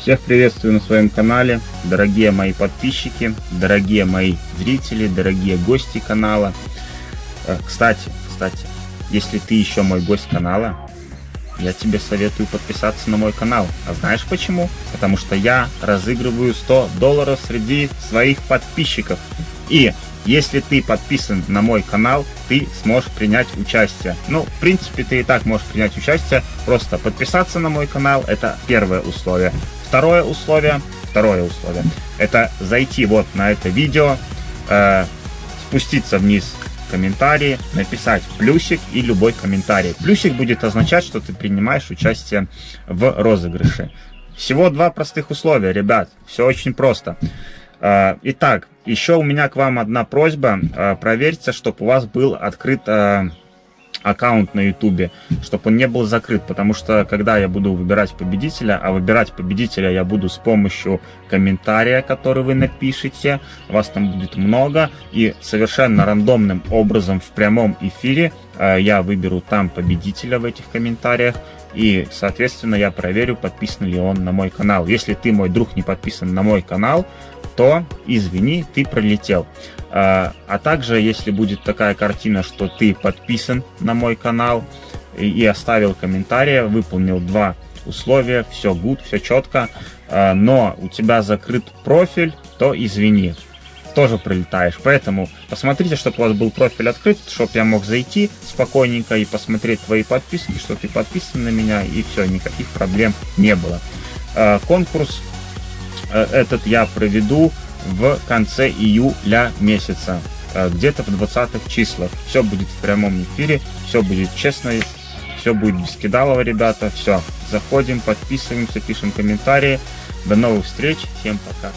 Всех приветствую на своем канале, дорогие мои подписчики, дорогие мои зрители, дорогие гости канала. Э, кстати, кстати, если ты еще мой гость канала, я тебе советую подписаться на мой канал. А знаешь почему? Потому что я разыгрываю 100 долларов среди своих подписчиков. И если ты подписан на мой канал, ты сможешь принять участие. Ну, в принципе, ты и так можешь принять участие. Просто подписаться на мой канал – это первое условие. Второе условие, второе условие, это зайти вот на это видео, э, спуститься вниз комментарии, написать плюсик и любой комментарий. Плюсик будет означать, что ты принимаешь участие в розыгрыше. Всего два простых условия, ребят. Все очень просто. Э, итак, еще у меня к вам одна просьба. Э, проверьте, чтобы у вас был открыт э, аккаунт на ютубе, чтобы он не был закрыт, потому что когда я буду выбирать победителя, а выбирать победителя я буду с помощью комментария, который вы напишите, вас там будет много, и совершенно рандомным образом в прямом эфире э, я выберу там победителя в этих комментариях, и, соответственно, я проверю, подписан ли он на мой канал. Если ты, мой друг, не подписан на мой канал, то, извини, ты пролетел. А, а также, если будет такая картина, что ты подписан на мой канал и, оставил комментарий, выполнил два условия, все good, все четко, а, но у тебя закрыт профиль, то извини, тоже прилетаешь. Поэтому посмотрите, чтобы у вас был профиль открыт, чтобы я мог зайти спокойненько и посмотреть твои подписки, что ты подписан на меня, и все, никаких проблем не было. А, конкурс э, этот я проведу в конце июля месяца, э, где-то в 20 числах. Все будет в прямом эфире, все будет честно, все будет без кидалова, ребята. Все, заходим, подписываемся, пишем комментарии. До новых встреч, всем пока.